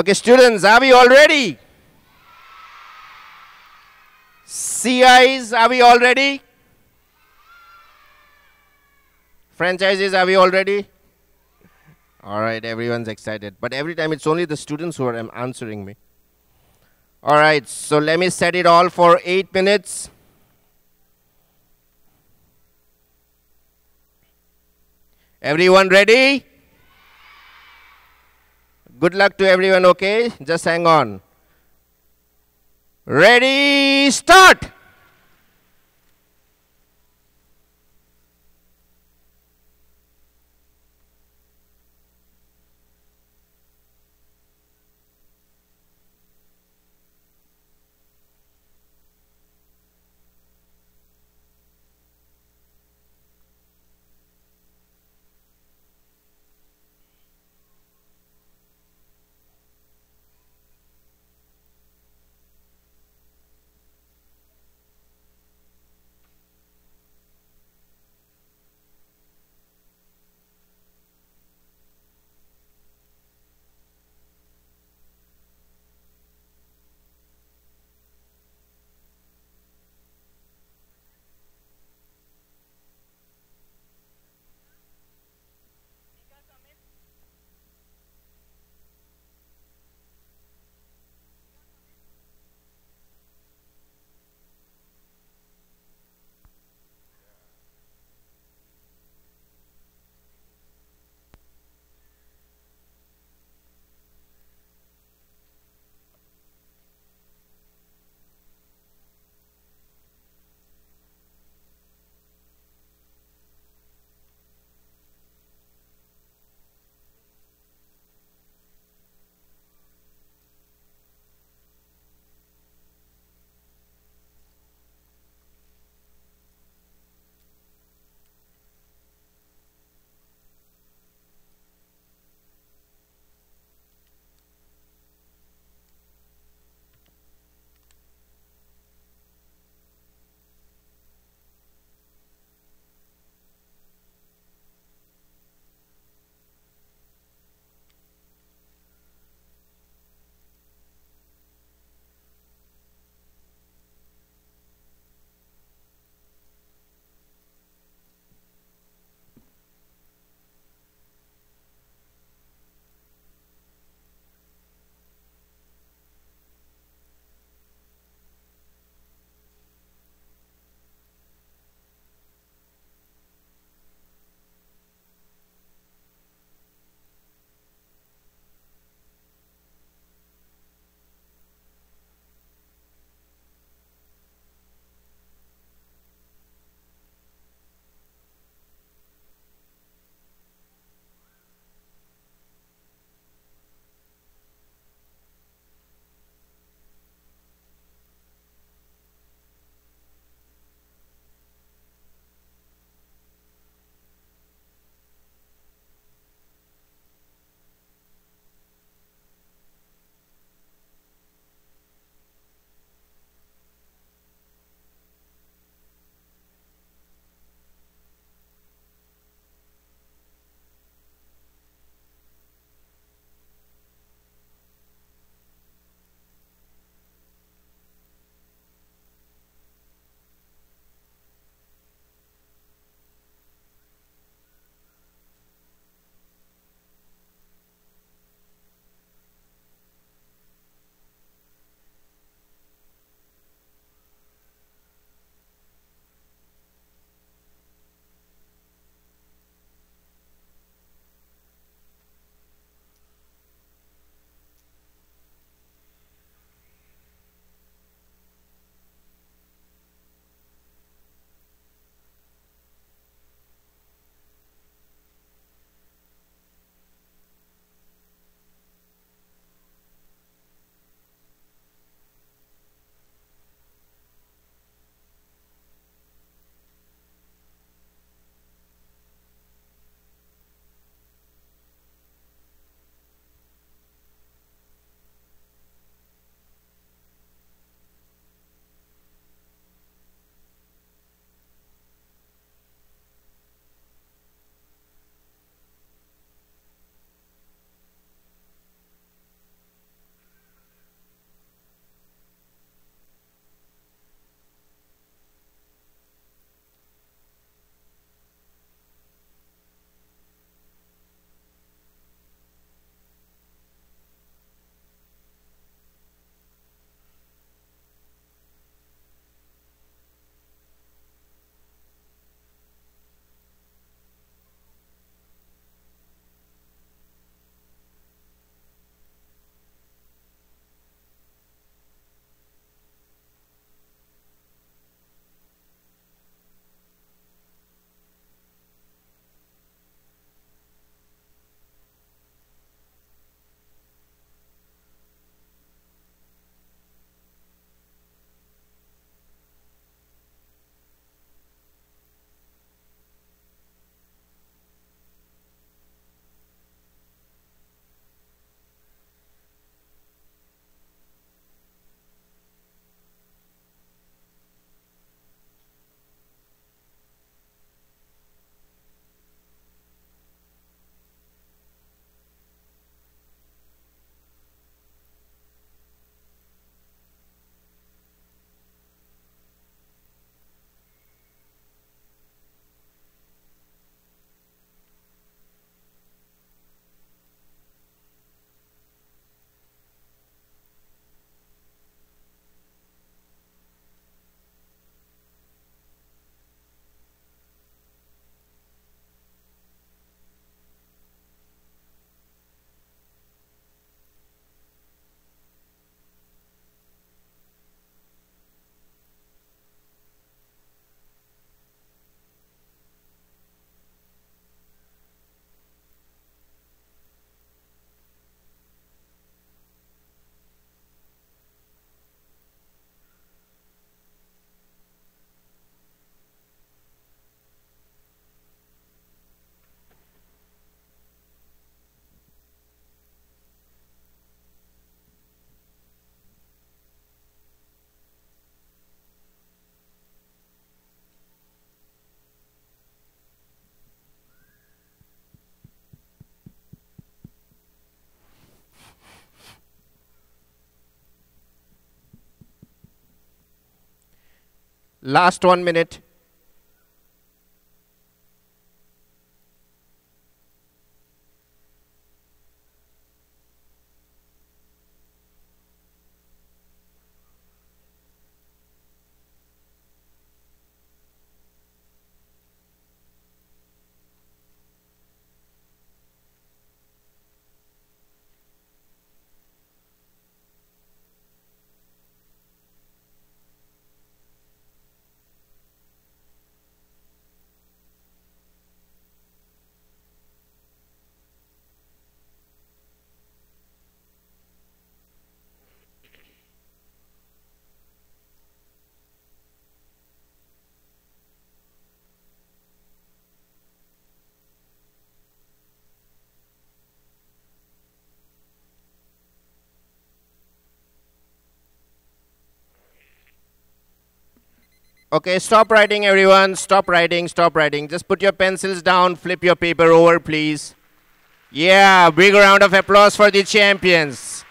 Okay, students, are we all ready? CIs, are we all ready? Franchisees, are we all ready? All right, everyone's excited. But every time it's only the students who are um, answering me. All right, so let me set it all for eight minutes. Everyone ready? Good luck to everyone, okay? Just hang on. Ready, start! Last one minute. Okay, stop writing everyone. Stop writing, stop writing. Just put your pencils down, flip your paper over, please. Yeah, big round of applause for the champions.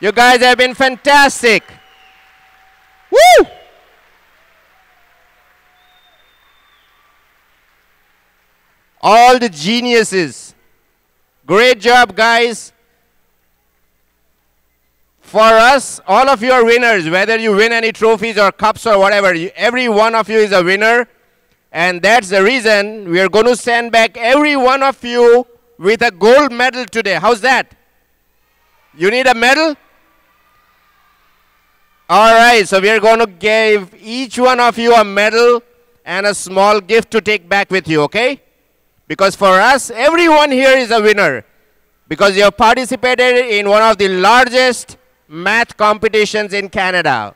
You guys have been fantastic. Woo! All the geniuses. Great job, guys. For us, all of you are winners, whether you win any trophies or cups or whatever. You, every one of you is a winner. And that's the reason we are going to send back every one of you with a gold medal today. How's that? You need a medal? All right, so we are going to give each one of you a medal and a small gift to take back with you, okay? Because for us, everyone here is a winner. Because you have participated in one of the largest math competitions in Canada.